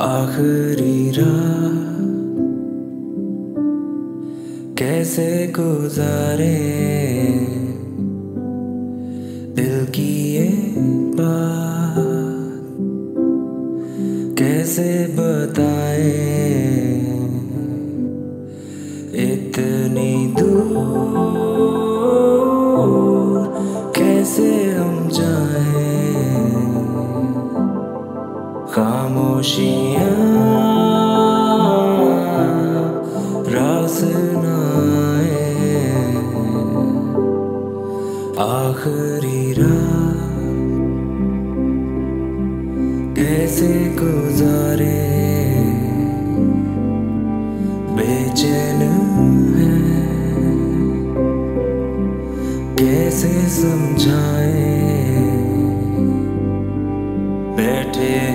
आखिरी कैसे गुजारे? दिल की ये बात कैसे बताए? इतनी खामोशियाँ रास आखिरी रात बेचैन है। कैसे समझाए? बैठे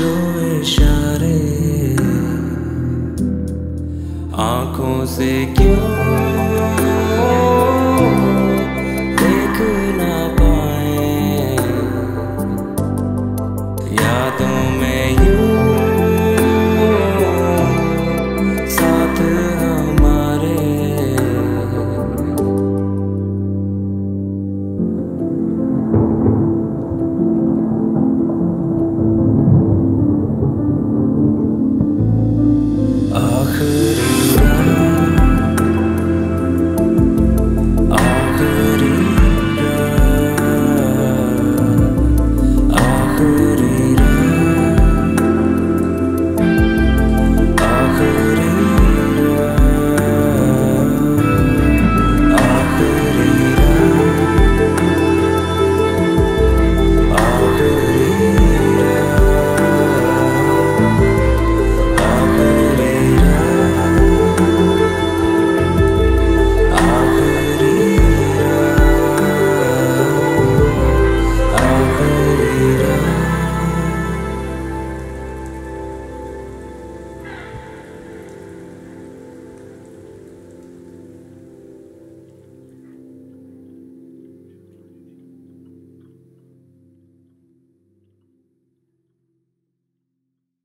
जो इशारे। आँखों से क्यों देख ना पाए? यादों में यू